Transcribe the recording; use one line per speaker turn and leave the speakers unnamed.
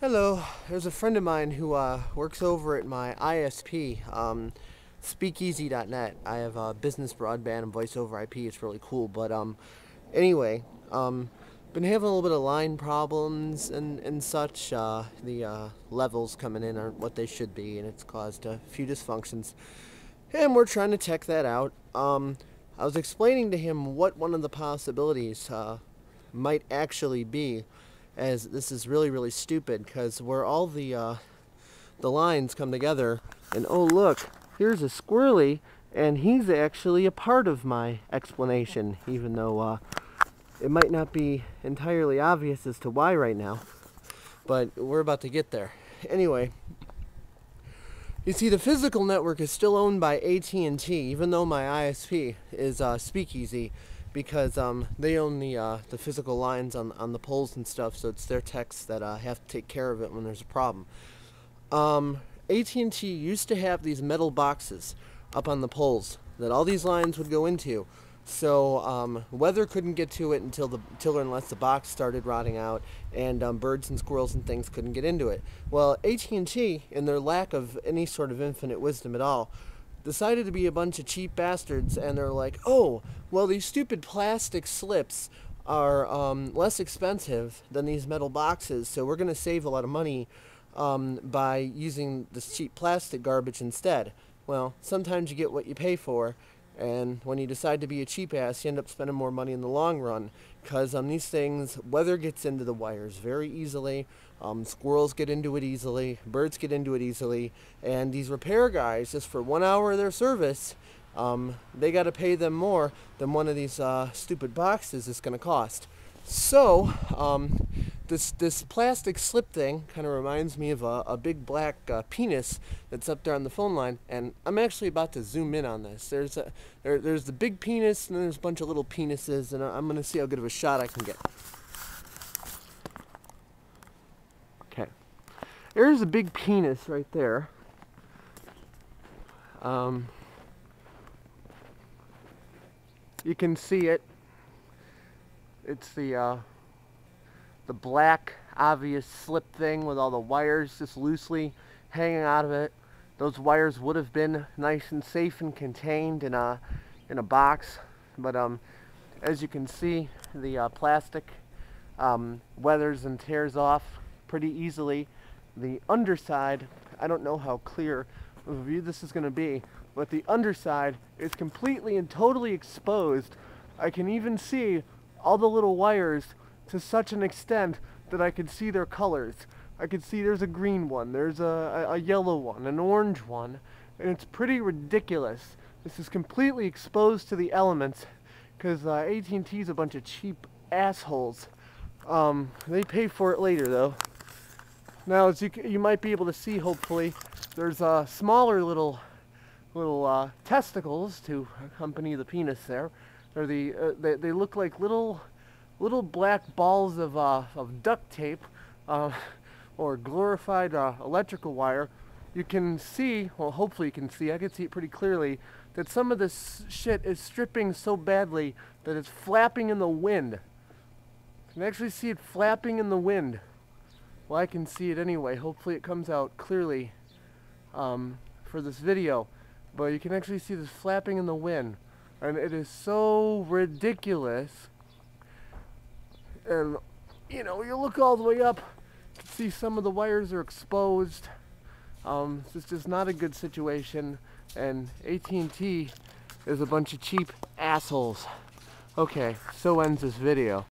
Hello, there's a friend of mine who uh, works over at my ISP, um, speakeasy.net. I have uh, business broadband and voice over IP. It's really cool. But um, anyway, um, been having a little bit of line problems and, and such. Uh, the uh, levels coming in aren't what they should be, and it's caused a few dysfunctions. And we're trying to check that out. Um, I was explaining to him what one of the possibilities uh, might actually be as this is really really stupid because where all the uh, the lines come together and oh look here's a squirrely and he's actually a part of my explanation even though uh, it might not be entirely obvious as to why right now. But we're about to get there. Anyway you see the physical network is still owned by AT&T even though my ISP is uh, Speakeasy because um, they own the uh, the physical lines on on the poles and stuff, so it's their techs that uh, have to take care of it when there's a problem. Um, AT&T used to have these metal boxes up on the poles that all these lines would go into. So um, weather couldn't get to it until the until unless the box started rotting out, and um, birds and squirrels and things couldn't get into it. Well, AT&T, in their lack of any sort of infinite wisdom at all, decided to be a bunch of cheap bastards and they're like, oh, well, these stupid plastic slips are um, less expensive than these metal boxes, so we're going to save a lot of money um, by using this cheap plastic garbage instead. Well, sometimes you get what you pay for, and when you decide to be a cheap ass, you end up spending more money in the long run. Because on these things, weather gets into the wires very easily. Um, squirrels get into it easily. Birds get into it easily. And these repair guys, just for one hour of their service, um, they got to pay them more than one of these uh, stupid boxes is going to cost. So, um, this this plastic slip thing kind of reminds me of a, a big black uh, penis that's up there on the phone line, and I'm actually about to zoom in on this. There's a there, there's the big penis, and there's a bunch of little penises, and I'm gonna see how good of a shot I can get. Okay, there's a big penis right there. Um, you can see it. It's the uh, the black obvious slip thing with all the wires just loosely hanging out of it. Those wires would have been nice and safe and contained in a in a box, but um, as you can see, the uh, plastic um, weathers and tears off pretty easily. The underside, I don't know how clear of a view this is going to be, but the underside is completely and totally exposed. I can even see all the little wires to such an extent that I could see their colors. I could see there's a green one, there's a, a, yellow one, an orange one, and it's pretty ridiculous. This is completely exposed to the elements because uh, AT&T is a bunch of cheap assholes. Um, they pay for it later though. Now, as you, you might be able to see, hopefully, there's uh, smaller little little uh, testicles to accompany the penis there. They're the, uh, they, they look like little little black balls of, uh, of duct tape uh, or glorified uh, electrical wire, you can see, well hopefully you can see, I can see it pretty clearly, that some of this shit is stripping so badly that it's flapping in the wind. You can actually see it flapping in the wind. Well, I can see it anyway. Hopefully it comes out clearly um, for this video. But you can actually see this flapping in the wind. And it is so ridiculous and you know you look all the way up you see some of the wires are exposed. Um, it's just not a good situation. And AT&T is a bunch of cheap assholes. Okay so ends this video